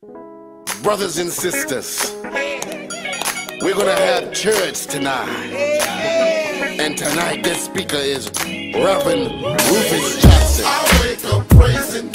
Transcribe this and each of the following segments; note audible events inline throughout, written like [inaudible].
Brothers and sisters, we're gonna have church tonight. And tonight, this speaker is Reverend Rufus Johnson. I wake up praising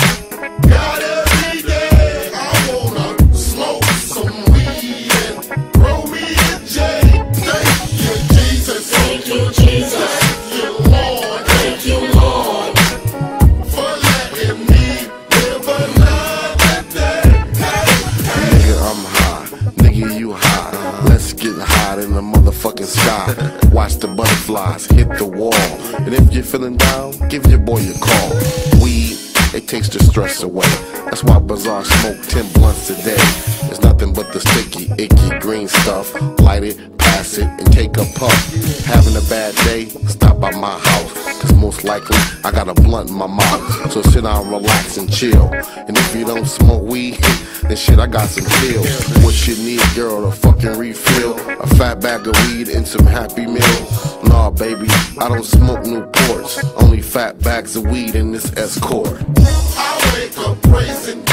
high. getting hot in the motherfucking sky. [laughs] Watch the butterflies hit the wall. And if you're feeling down, give your boy a call. Weed, it takes the stress away. That's why Bizarre smoke 10 blunts a day. It's nothing but the sticky, icky green stuff. Light it, pass it, and take a puff. Having a bad day? Stop by my house. Most likely I got a blunt in my mouth. So sit down, relax, and chill. And if you don't smoke weed, then shit, I got some pills. What you need, girl, a fucking refill. A fat bag of weed and some happy meals. Nah, baby, I don't smoke Newports. Only fat bags of weed in this escort. I wake up praising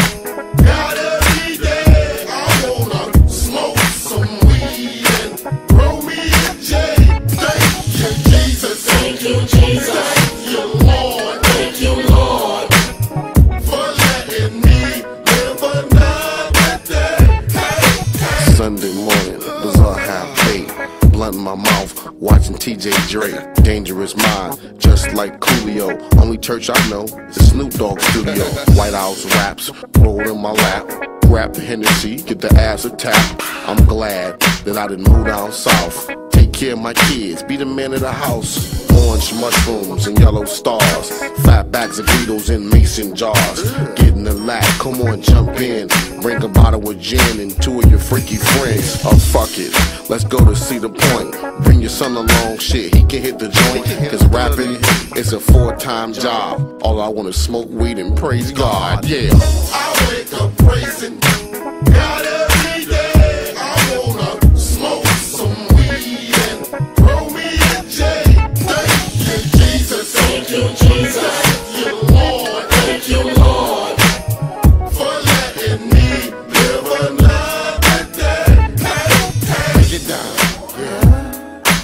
my mouth, watching T.D. Jakes. Dangerous mind, just like Coolio. Only church I know is Snoop Dogg studio. White Owl raps, roll in my lap. Grab the Hennessy, get the ass attacked. I'm glad that I didn't move down south. Care of my kids, be the man of the house. Orange mushrooms and yellow stars. Fat bags of Beatles in mason jars. Getting the lap, come on, jump in. Bring a bottle of gin and two of your freaky friends. Oh, fuck it, let's go to see the point. Bring your son along, shit, he can hit the joint. Cause rapping is a four time job. All I want is smoke weed and praise God, yeah. I wake up praising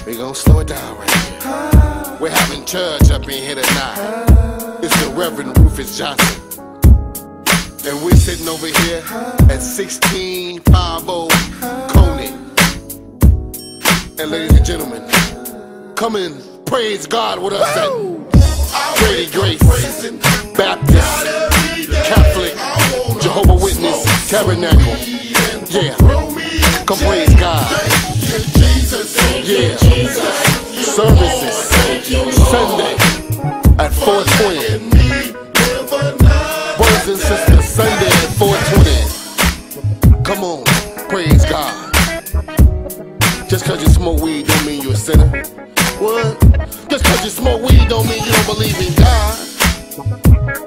We gon' slow it down right here. We're having church up in here tonight. It's the Reverend Rufus Johnson. And we're sitting over here at 1650 Coney. And ladies and gentlemen, come and praise God with us at Grady Grace, Baptist, Catholic, Jehovah Witness, Tabernacle. Yeah, come praise God. Yeah. Services Sunday at 420. Brothers and sisters, Sunday at 420. Come on, praise God. Just cause you smoke weed don't mean you're a sinner. What? Just cause you smoke weed don't mean you don't believe in God.